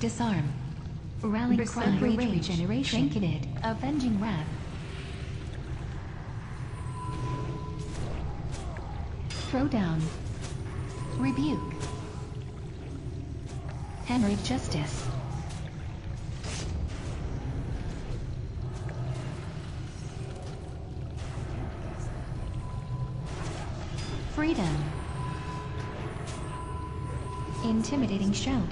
Disarm. Rally Berserker cry. Rage regeneration. Trinketed. Avenging wrath. Throwdown. Rebuke. Hammer of Justice. Freedom. Intimidating shout.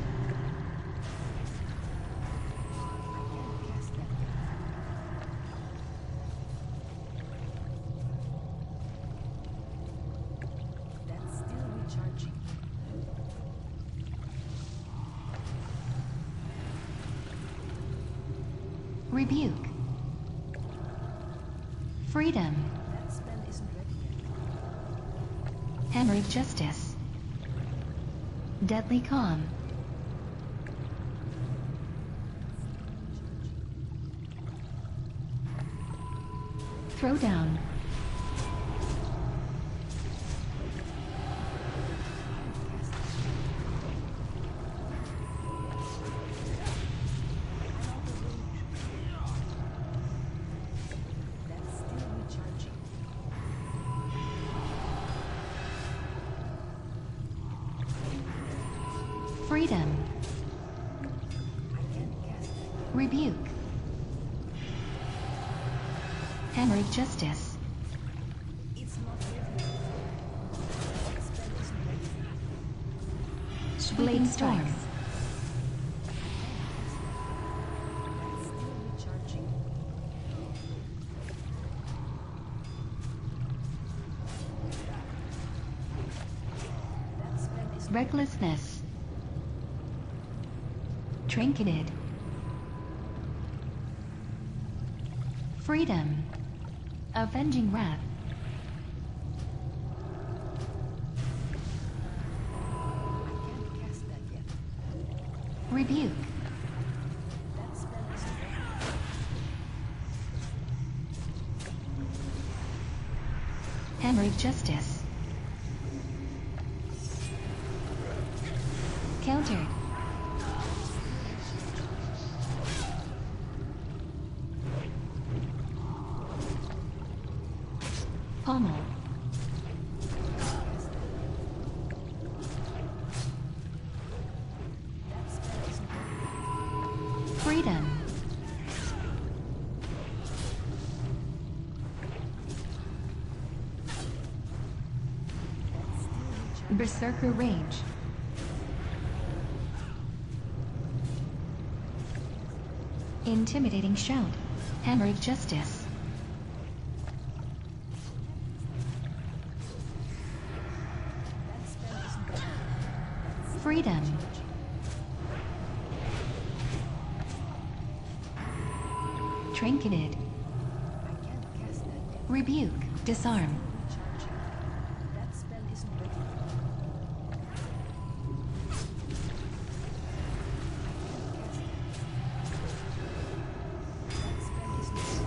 Justice. Deadly Calm. Throwdown. That's That Rebuke. isn't ready. Sweeping Storm. Trinketed. Freedom. Avenging Wrath. Berserker Rage. Intimidating shout. Hammer of Justice. Freedom. Trinketed. Rebuke. Disarm. Recharging. That spell isn't ready. That spell isn't ready.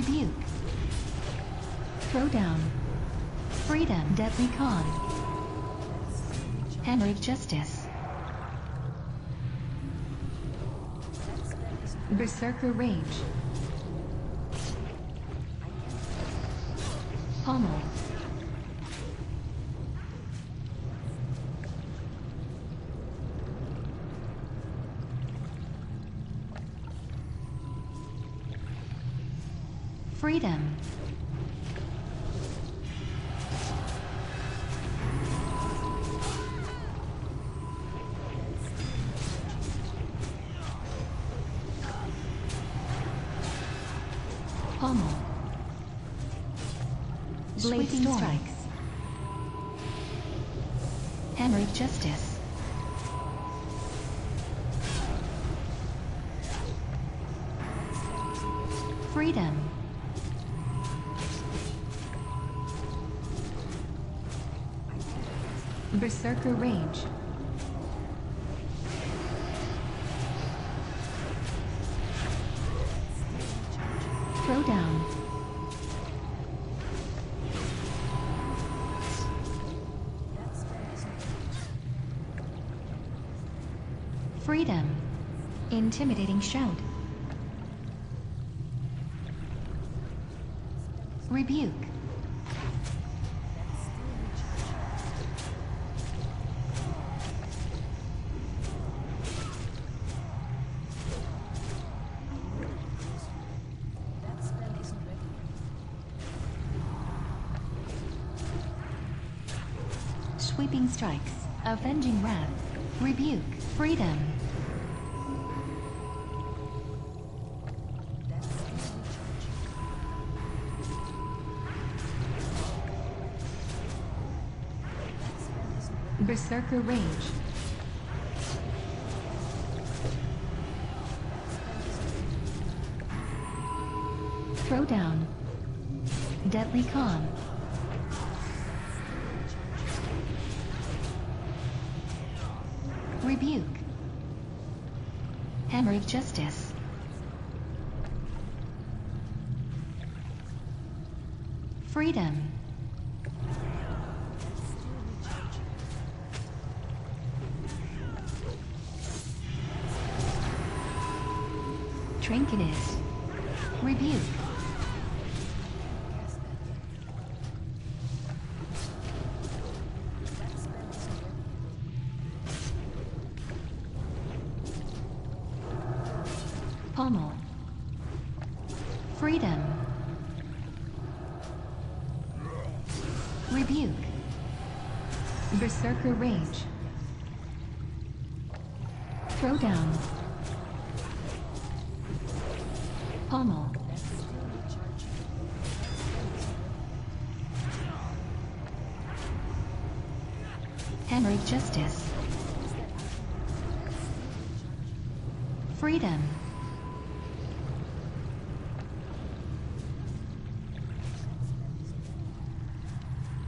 Rebuke. Throwdown. Freedom. Deadly Calm. Hammer of Justice. Berserker Rage. Pommel. through range. Throw down. Freedom. Intimidating shout. Rebuke. Strikes. Avenging wrath. Rebuke. Freedom. Berserker Rage. Throwdown. Deadly calm. Justice. Freedom.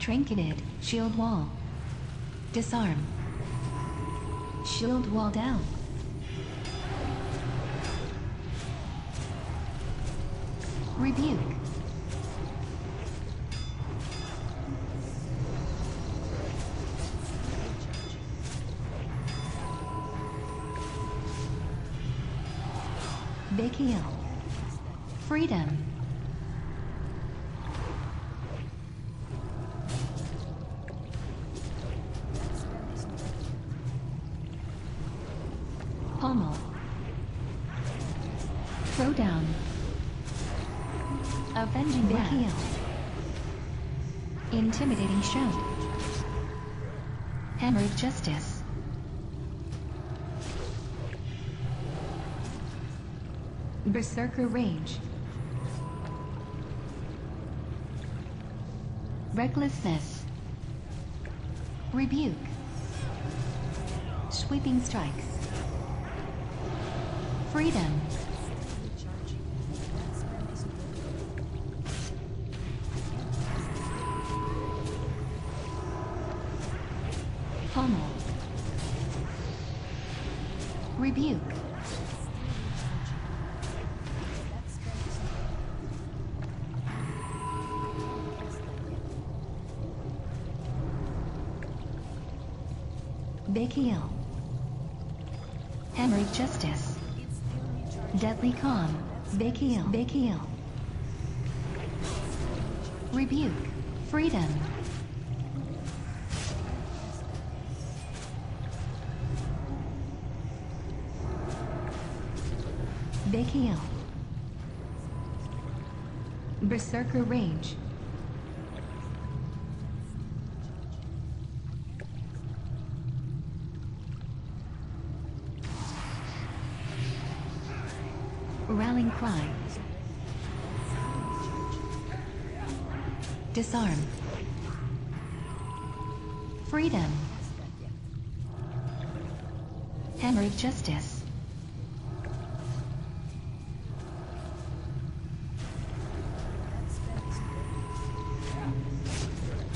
Trinketed. Shield wall. Disarm. Shield wall down. Rebuke. Big heal. Freedom. Shout. Hammer of justice. Berserker Rage. Recklessness. Rebuke. Sweeping strikes. Freedom. Big heal. Big heal. Rebuke. Freedom. Big heal. Berserker Rage. Disarm. Freedom. Hammer of justice.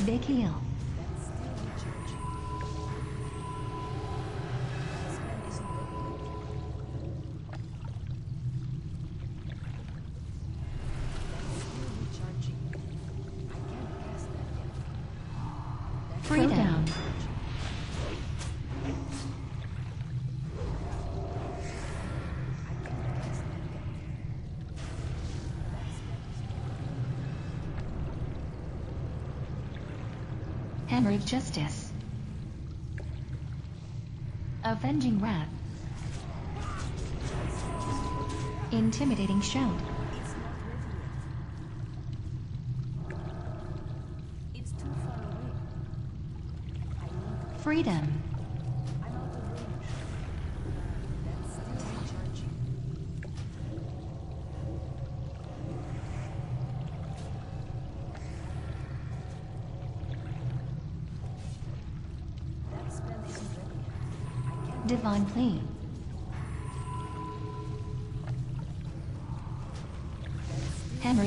Big heal. of justice. Avenging wrath. Intimidating shout. Freedom.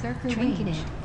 Drinking it.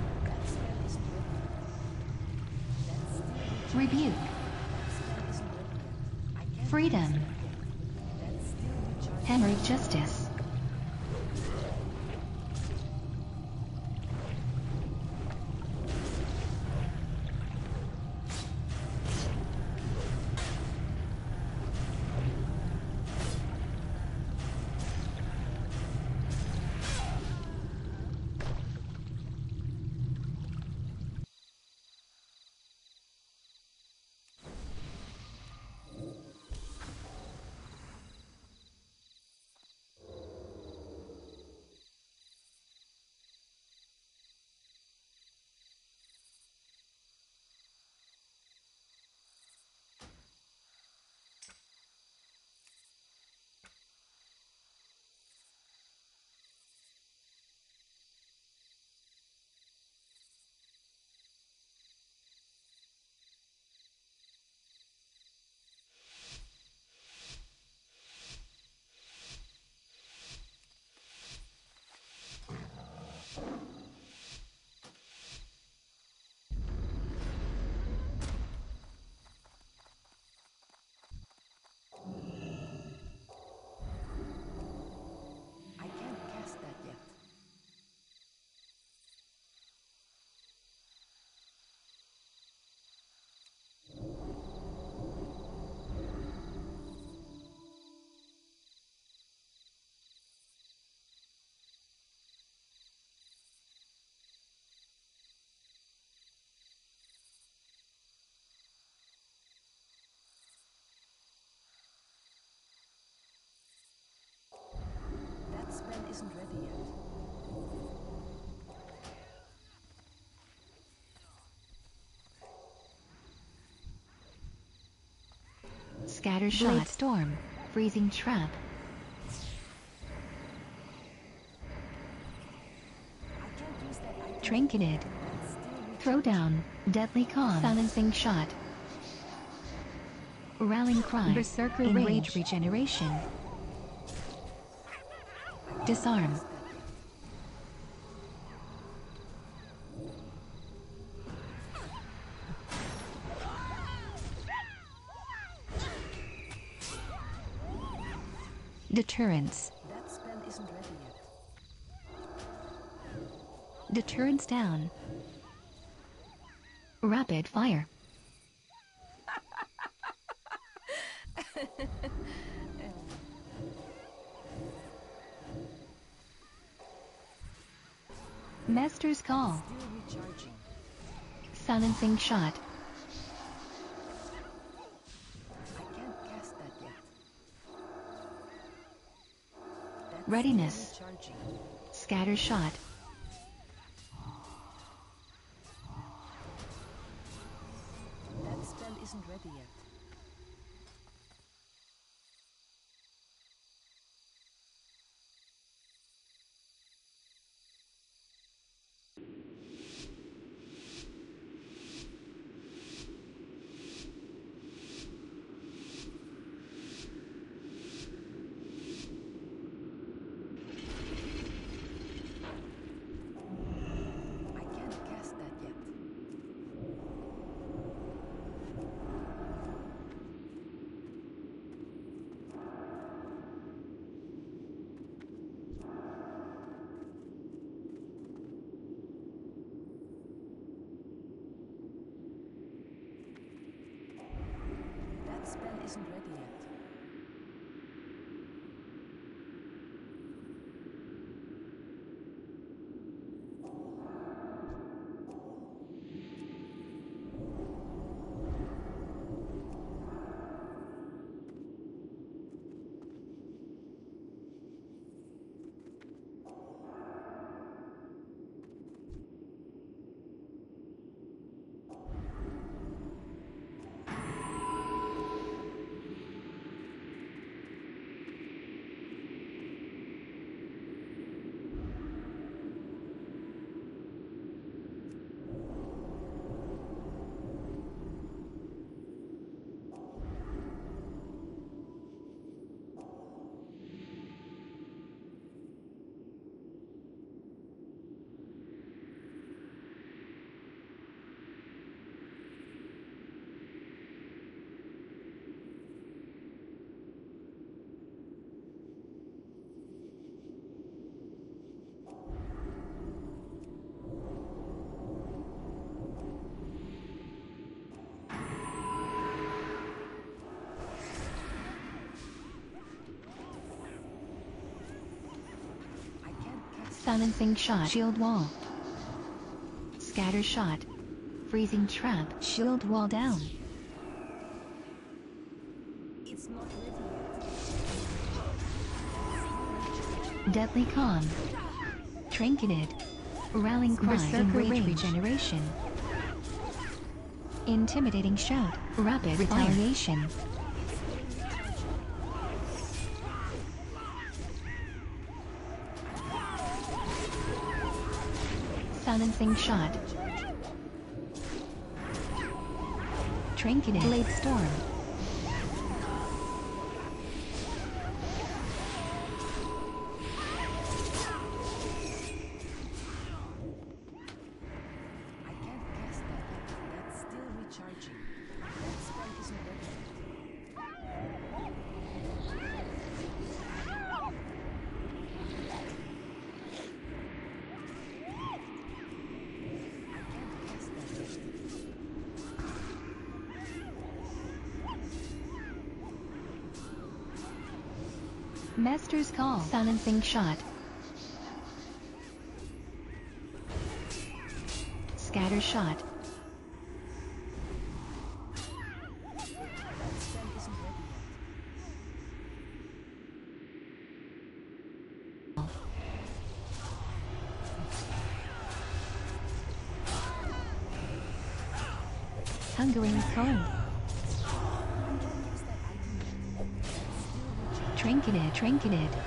isn't ready yet. Scatter shot. Blade storm. Freezing trap. Trinketed. Throwdown. Deadly calm. Silencing shot. Rallying cry. Berserker rage. rage regeneration. Disarm. Deterrence. Deterrence down. Rapid fire. Master's call. Silencing shot. Readiness. Scatter shot. Silencing shot. Shield wall. Scatter shot. Freezing trap. Shield wall down. It's not. Deadly calm. Trinketed. Rallying cry. Berserker Enrage range. regeneration. Intimidating shout. Rapid Retaliation. Silencing shot. Trinketed. Blade storm. I can't cast that. That's still recharging. That spell isn't ready yet. I can't cast that yet. Master's call. Silencing shot. Scatter shot. Hungering cold. Trinketed.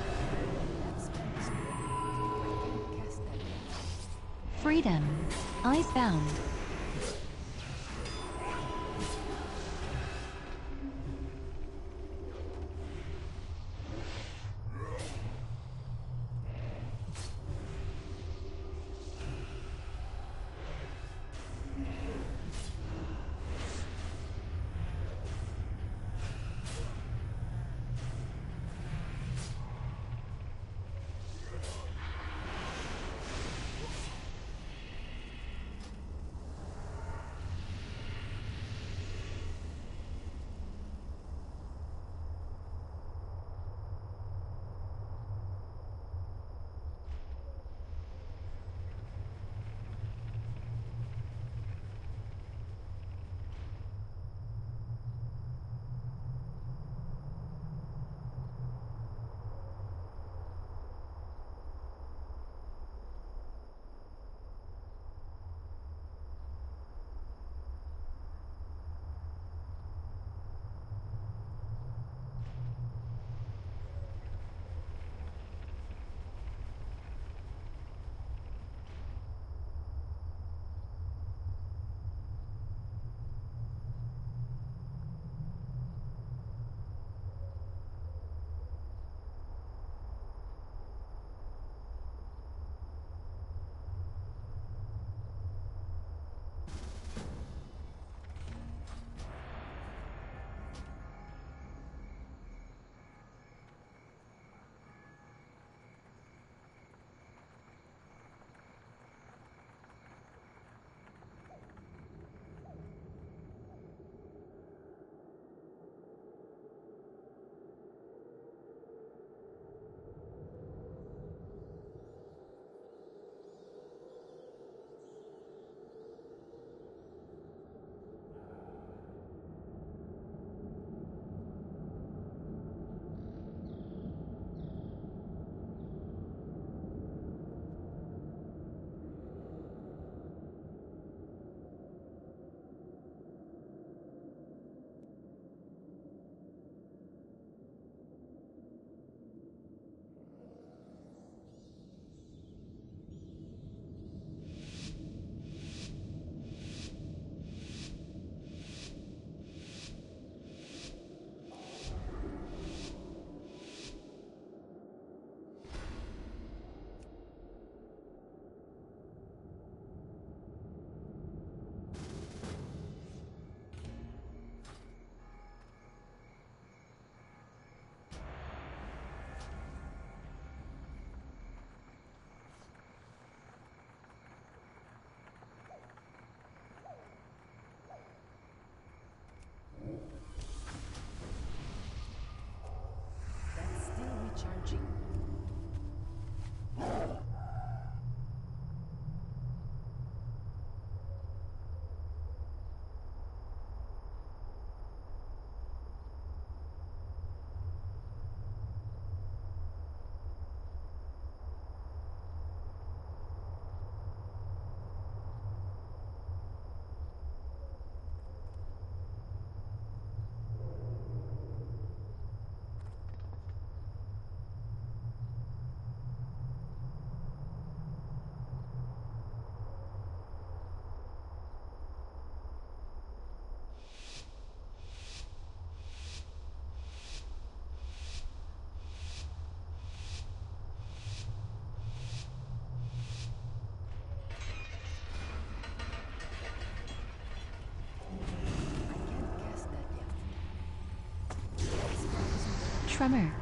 Tremor.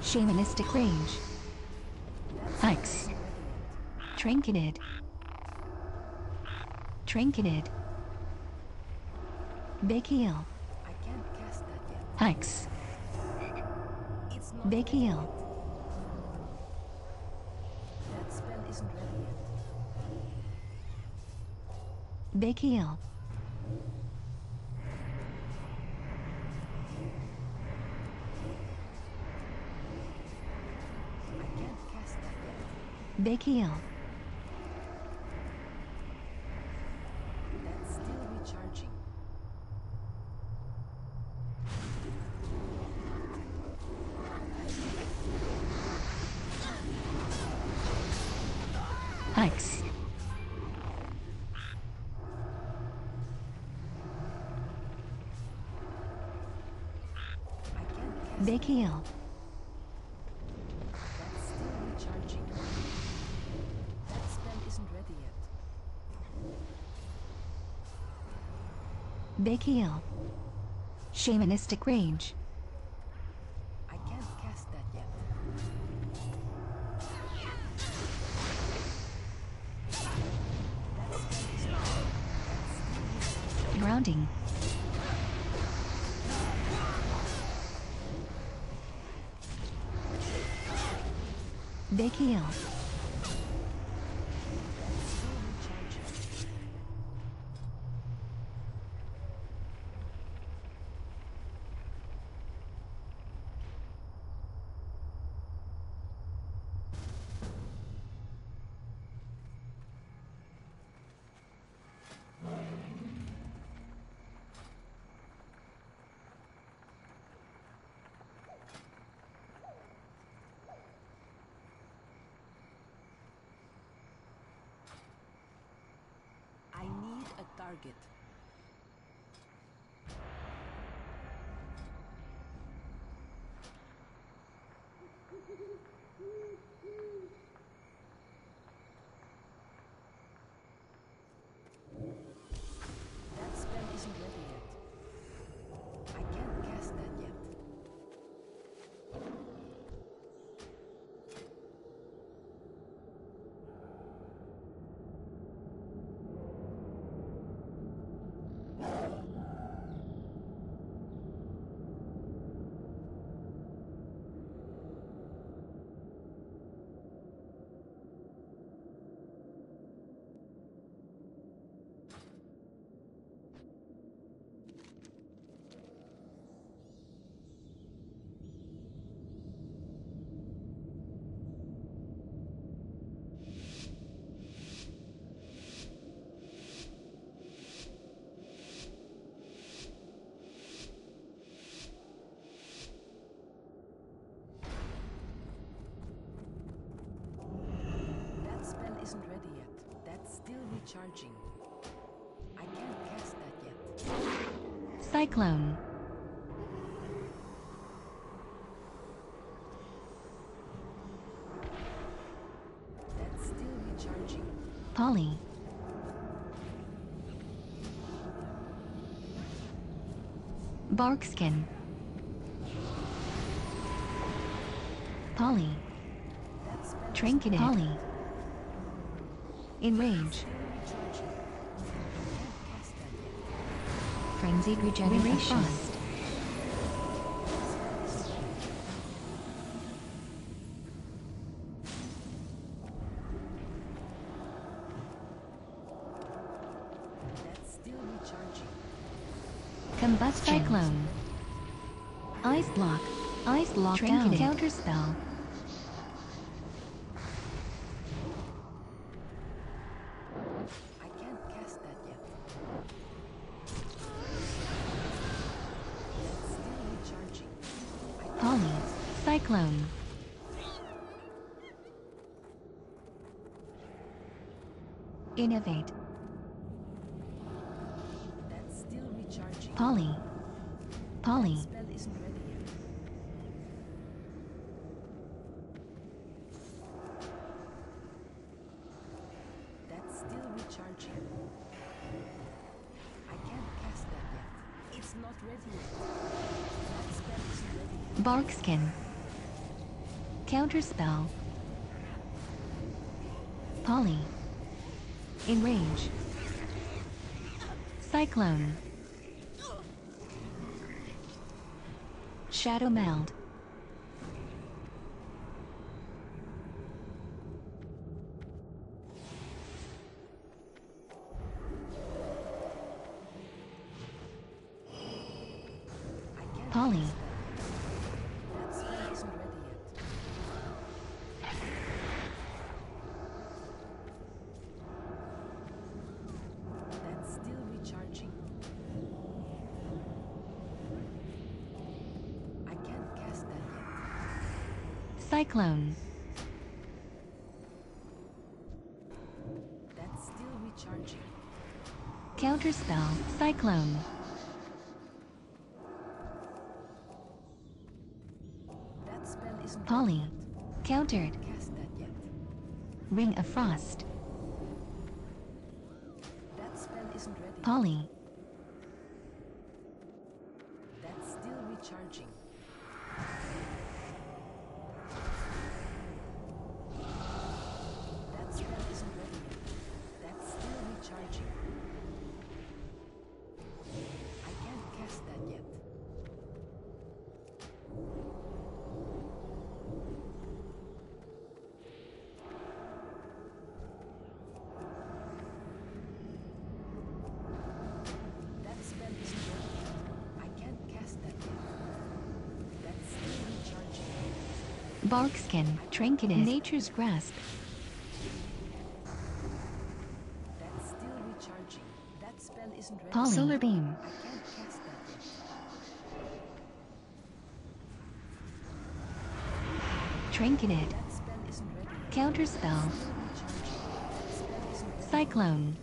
Shamanistic Rage. Hex. Trinketed. Trinketed. Big heal. I can't cast that yet. Hex. Big heal. That spell isn't ready yet. Big heal. I can't cast that yet. Big heal. That's still recharging. Hex. I can't cast Big heal. Big heal. Shamanistic Rage. Still recharging. I can't cast that yet. Cyclone. That's still recharging. Polly. Barkskin. Polly. Spell. Polly. In range. still recharging. I can't cast that yet. Frenzied regeneration. Activate. That's still recharging. Polly. Polly. It's not ready Barkskin. Counterspell. Polly in range. Cyclone. Shadowmeld. Polly. Polly. That's still recharging. Barkskin, Trankinus, Nature's Grasp. That's still recharging. That spell isn't ready. Solar Beam. Trinketed. Counterspell. Cyclone.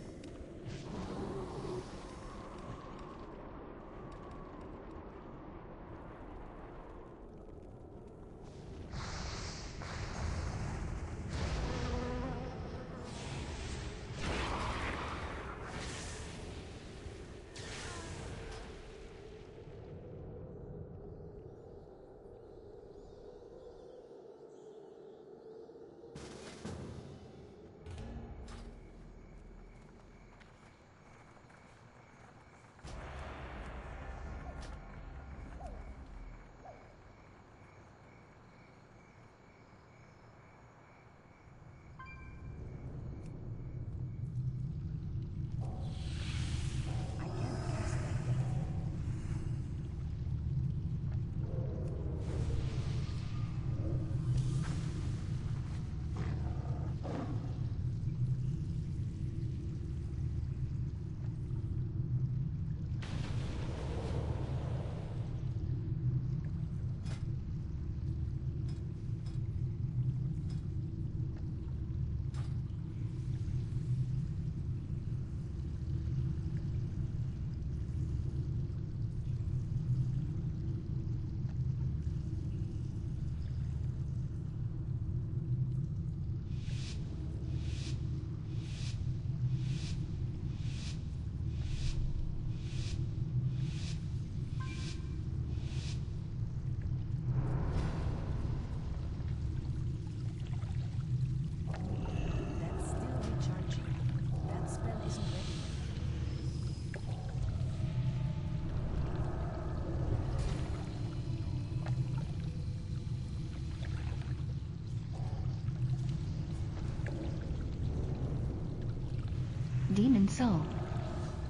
Demon Soul.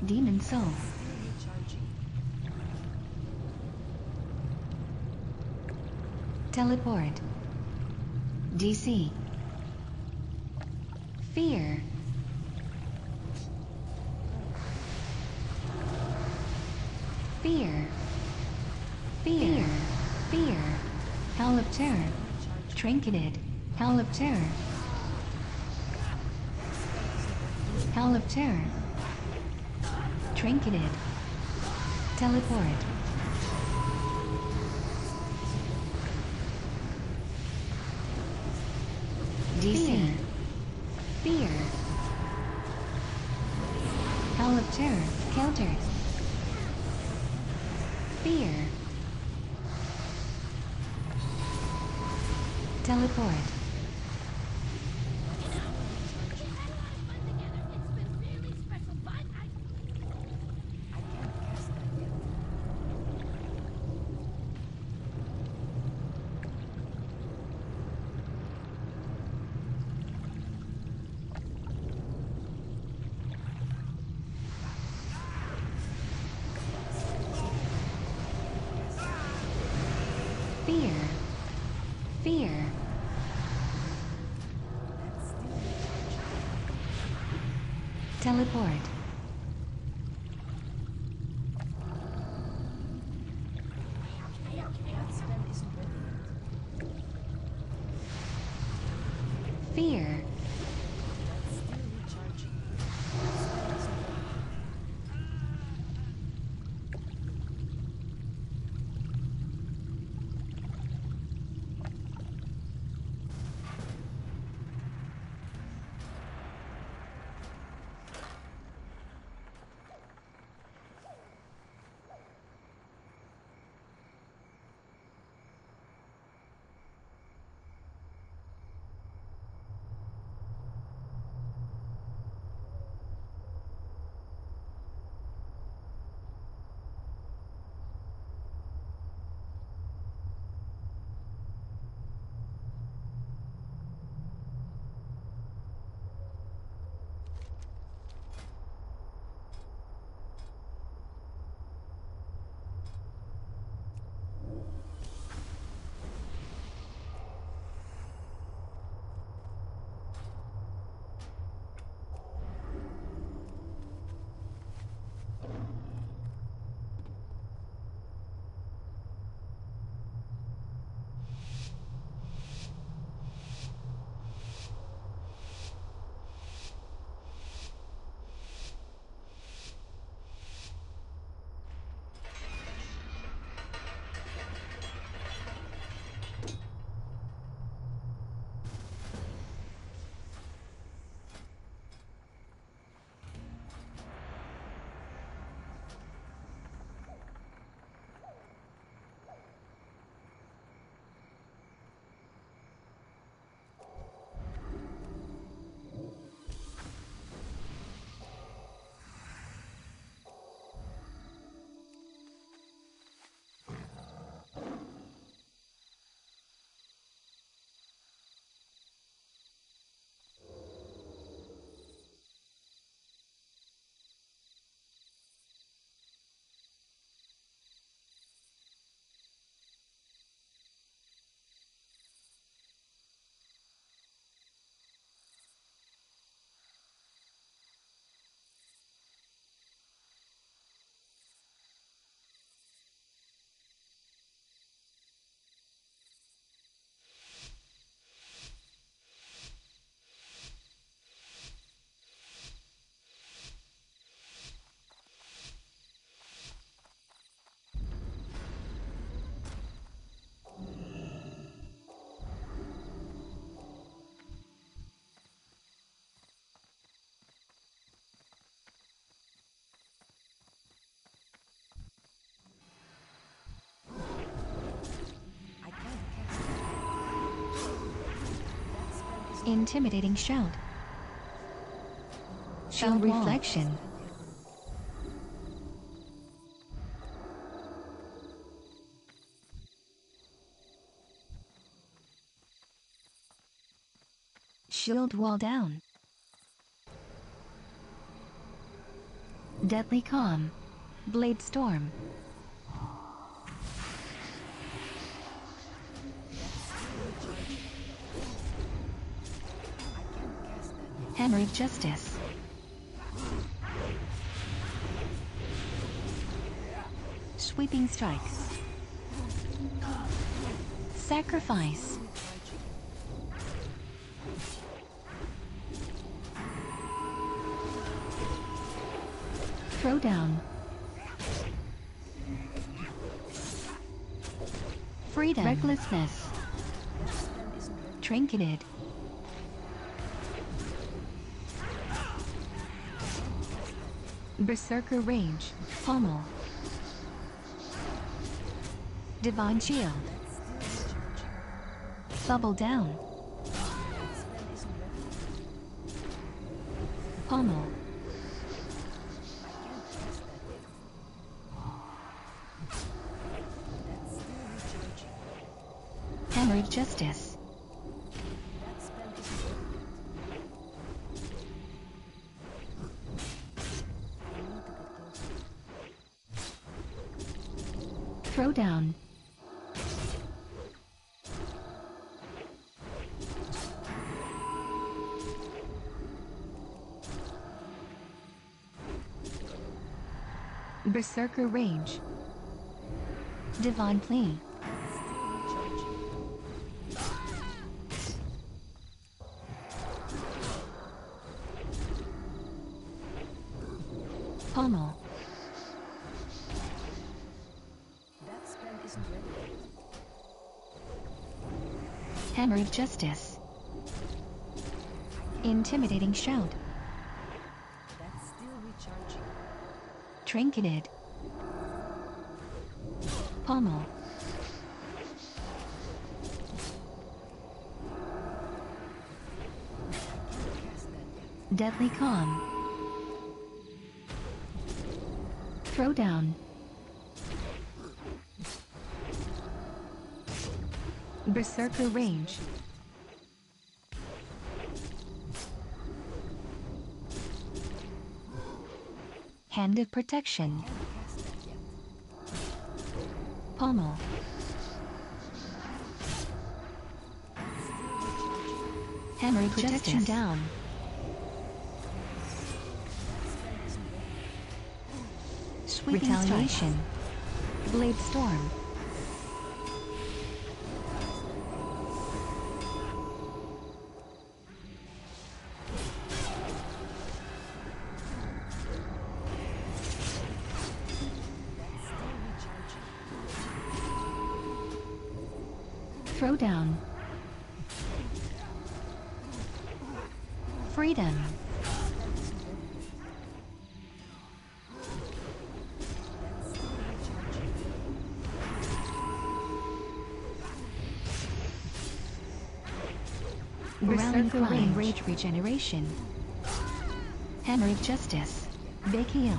Demon Soul. Teleport. DC. Fear. Fear. Fear. Fear. Howl of Terror. Trinketed. Howl of Terror. Howl of terror. Trinketed. Teleport. DC. Fear. Howl of terror. Counter. Intimidating shout. Shield reflection. Shield wall down. Deadly calm. Blade storm. I can't cast that yet. Hammer of justice. Sweeping strikes. Sacrifice. Throwdown. Freedom. Recklessness. That spell isn't ready. Trinketed. Berserker rage. Pommel. Divine Shield. Bubble down. That spell isn't down. Berserker Rage. Divine Plea. Of Justice. Intimidating Shout. That's still recharging. Trinketed. Pommel. Can't cast that yet. Deadly Calm. Throw Berserker Rage. Hand of Protection. Can't cast that yet. Pommel. Hammer of Protection down. Spell isn't ready. Sweeping Retaliation. Blade Storm. Freedom. Spell isn't ready yet. That's still recharging. Rallying Cry. Rage Regeneration. Hammer of Justice. Big Heal.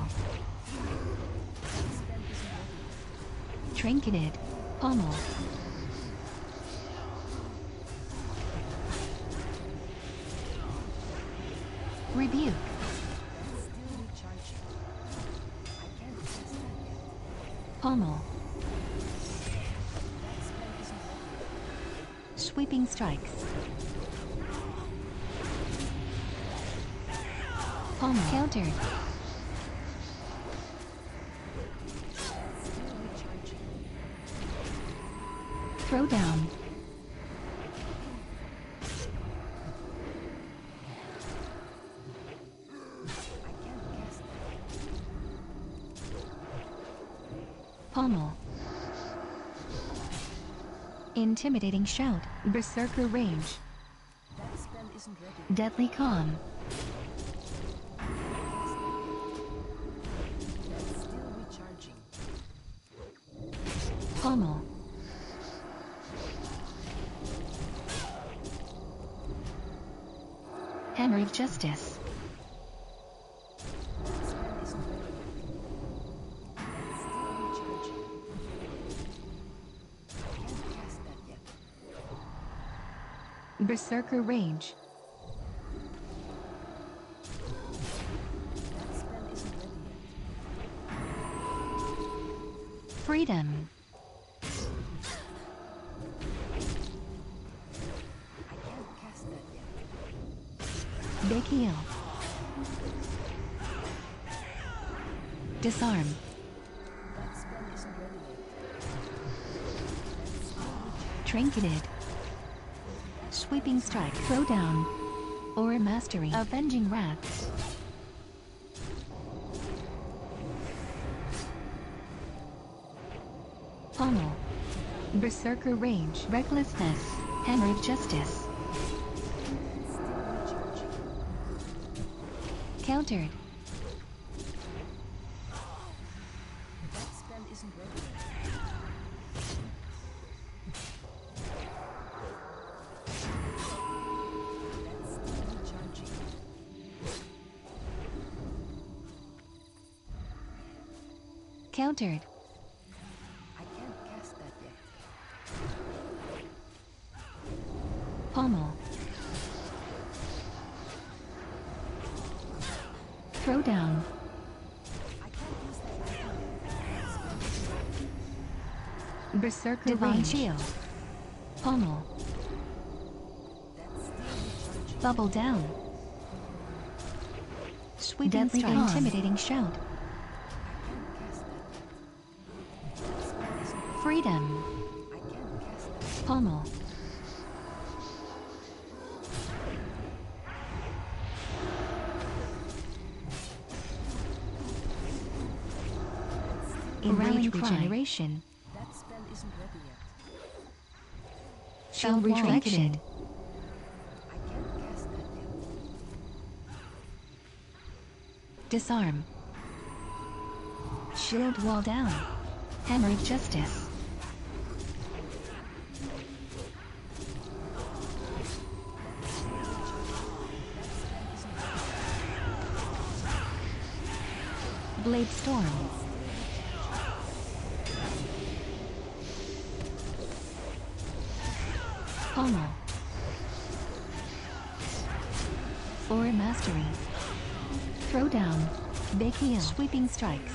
Trinketed. Pommel. Intimidating Shout. Berserker Rage. That spell isn't ready. Deadly Calm. Berserker Rage. Freedom. Big Heal. Disarm. That spell isn't ready yet. That's still recharging. Trinketed. Sweeping Strike. Throw down. Aura Mastery. Avenging Wrath. Pommel. Berserker Rage, Recklessness. Hammer of Justice. Countered. Countered. I can't cast that yet. Pommel. Throw down. I can't use that yet. Berserker Divine Shield. Pommel. That's still recharging. Bubble down. Sweeping Deadly strike. Intimidating shout. Freedom. I can't cast that yet. Pommel. Enraged regeneration. That spell isn't ready yet. Shield reflection. I can't cast that yet. Disarm. Shield wall down. Hammer of justice. Blade storm. Pommel. Aura mastery. Throw down. Big. Sweeping strikes.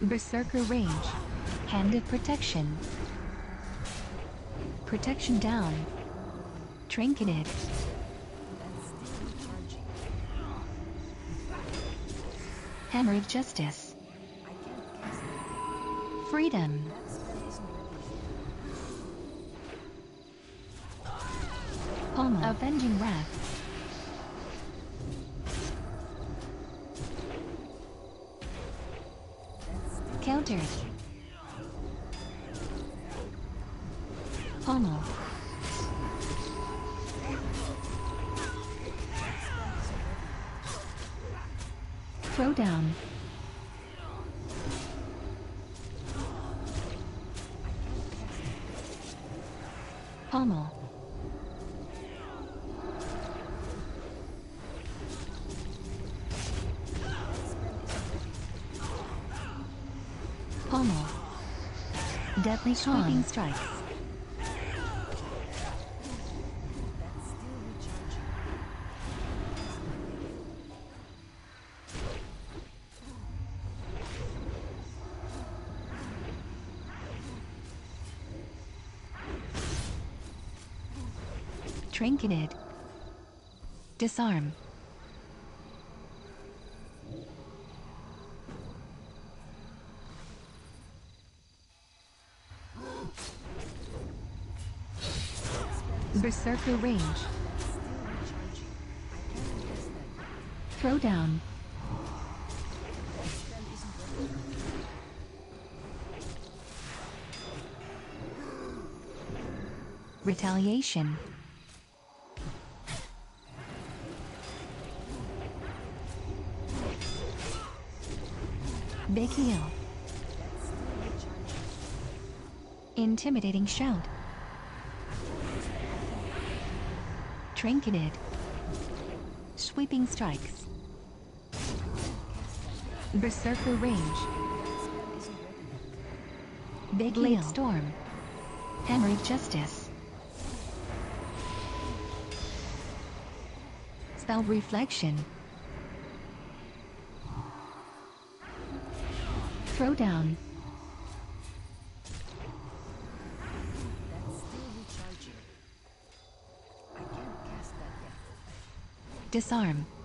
Berserker rage. Hand of protection. Protection down. Trinketed. That's still recharging. Hammer of justice. Freedom. Pommel. Avenging wrath. Countered. Sweeping still. Trinketed. Disarm. Berserker rage. Throw down. Retaliation. Big heal. Intimidating shout. Trinketed. Sweeping strikes. Berserker rage. That spell isn't ready yet. Big Blade storm. Hammer of justice. Spell reflection. Throw down. That's still recharging. I can't cast that yet. Disarm.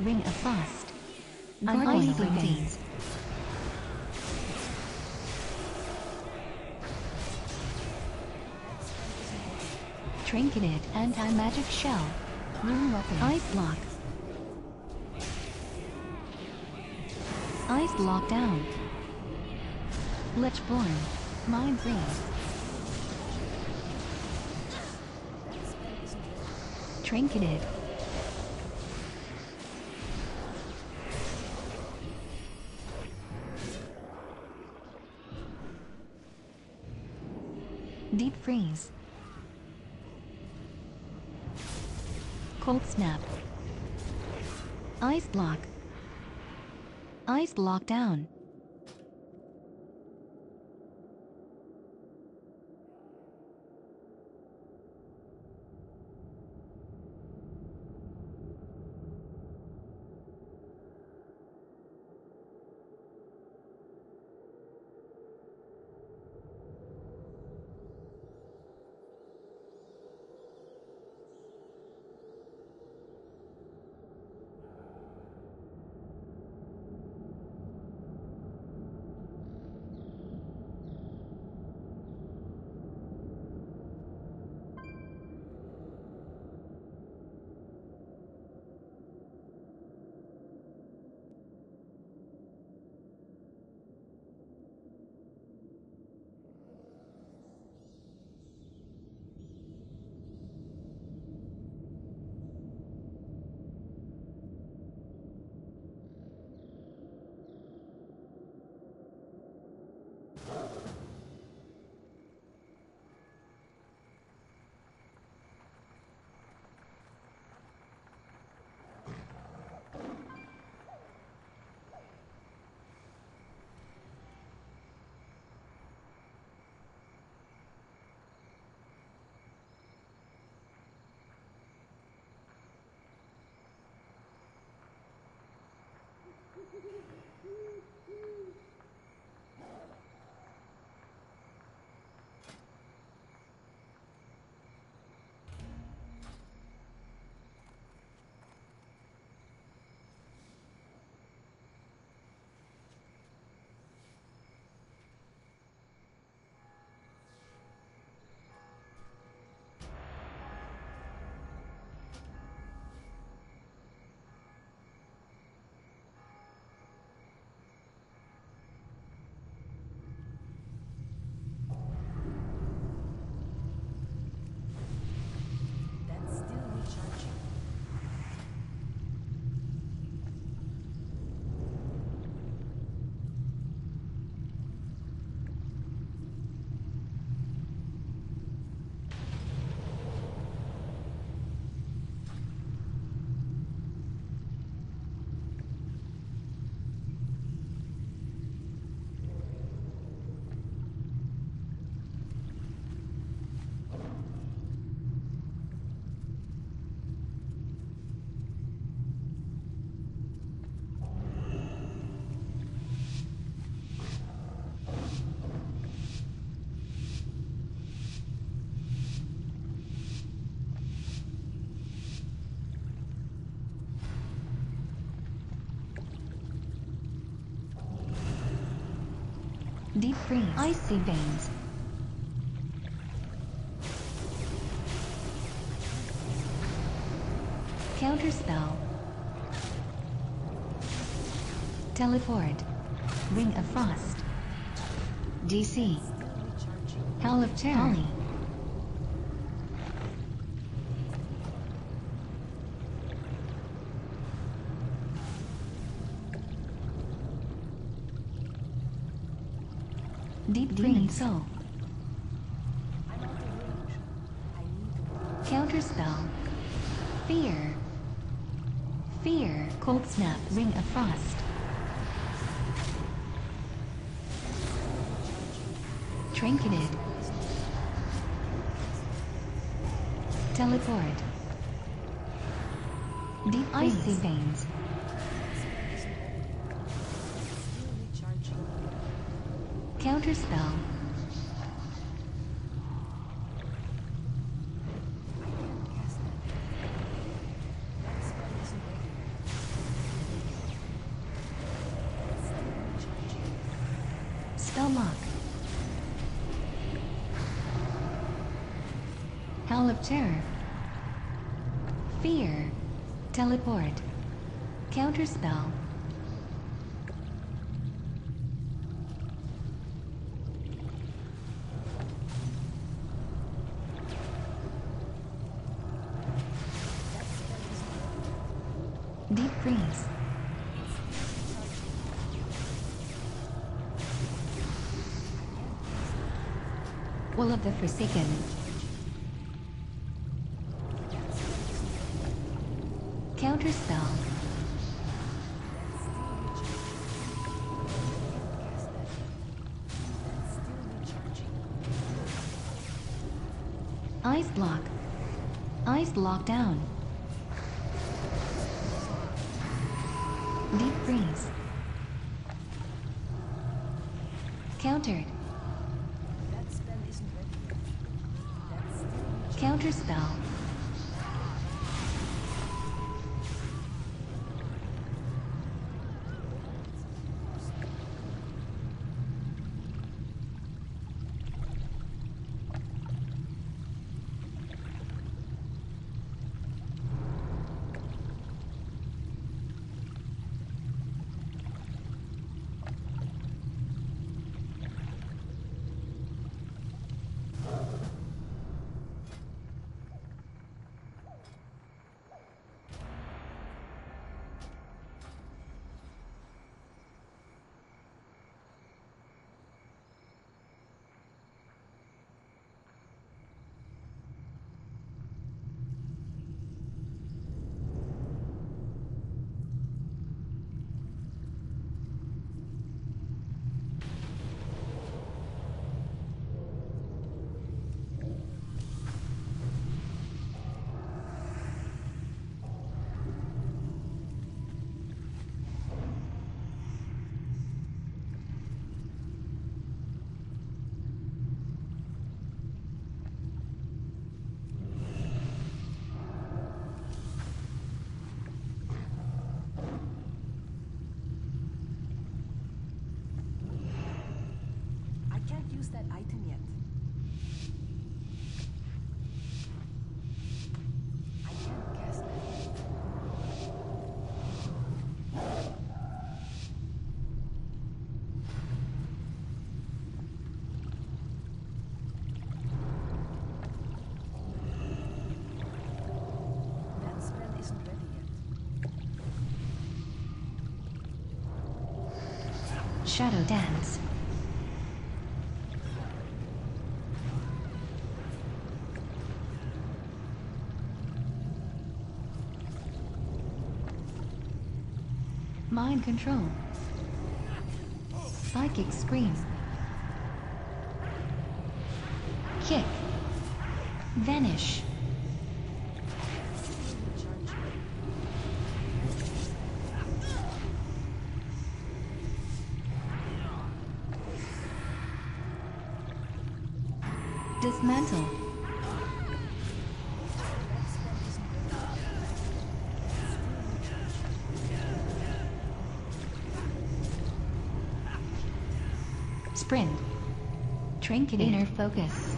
Ring of Frost. Gargoyle Icy Veins. Veins. Trinketed Anti-Magic Shell. Rune Weapon. Ice Block. Ice Block down. Lichborne. Mind Freeze. Trinketed. Freeze. Cold Snap. Ice Block. Ice Block down. That's still recharging. Deep Freeze. Icy Veins. Counterspell. Teleport. Ring of Frost. DC. Howl of Terror. Holly. Spell lock. Howl of Terror. Fear. Teleport. Counterspell. Forsaken. Shadow dance. Mind control. Psychic scream. Kick. Vanish. Trinket inner focus.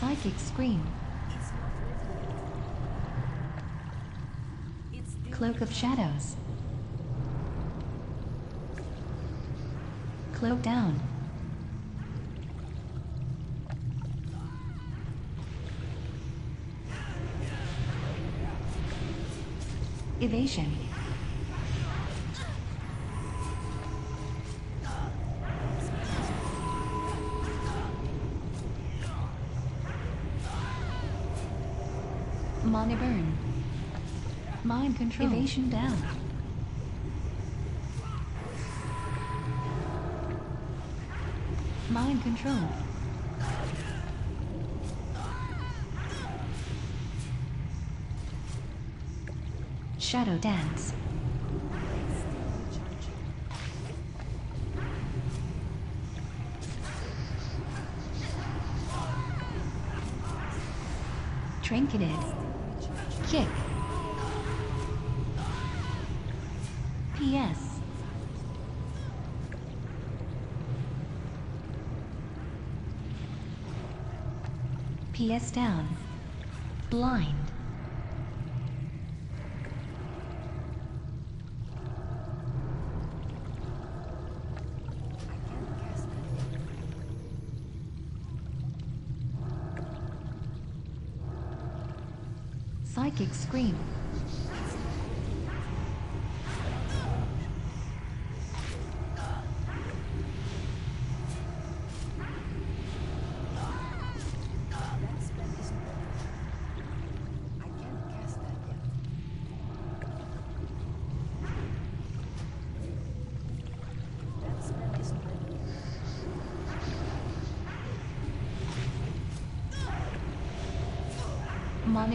Psychic still Cloak of shadows. Cloak down. Evasion. Mana burn. Mind control. Evasion down. Mind control. Shadow Dance. Trinketed. Kick. P.S. PS down. Blind.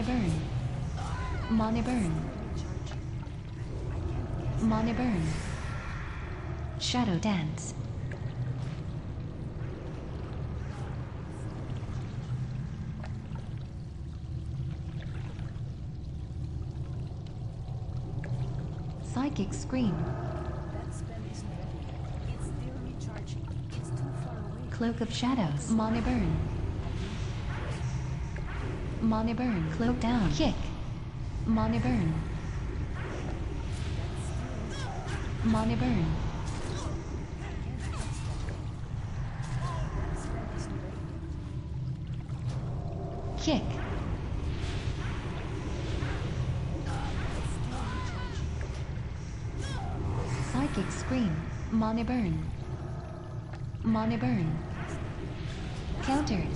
Burn. Mana Burn. Mana Burn. Shadow Dance. Psychic Scream. Cloak of Shadows. Mana Burn. Mana Burn. Cloak down. Kick. Mana Burn. Mana Burn. Kick. Psychic Scream. Mana Burn. Mana Burn. Countered.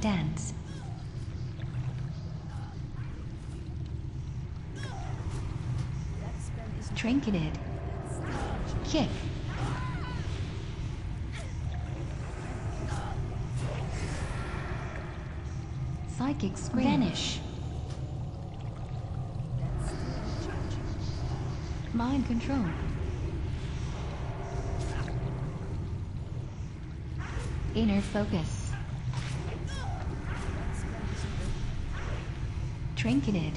Dance. Trinketed. Kick. Psychic Scream. Vanish. Mind Control. Inner Focus. Yet.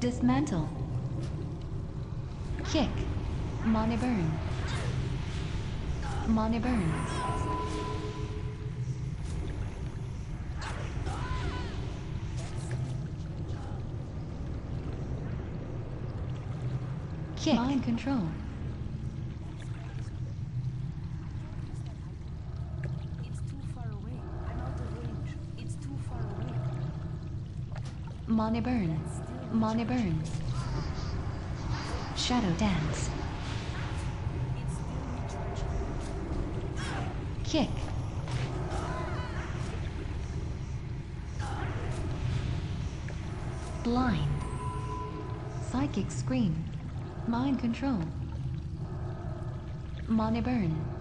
Dismantle. Kick. Mana Burn. Mana Burn. Kick. Mind Control. Mana Burn. Mana Burn. Shadow Dance. Kick. Blind. Psychic Scream. Mind Control. Mana Burn.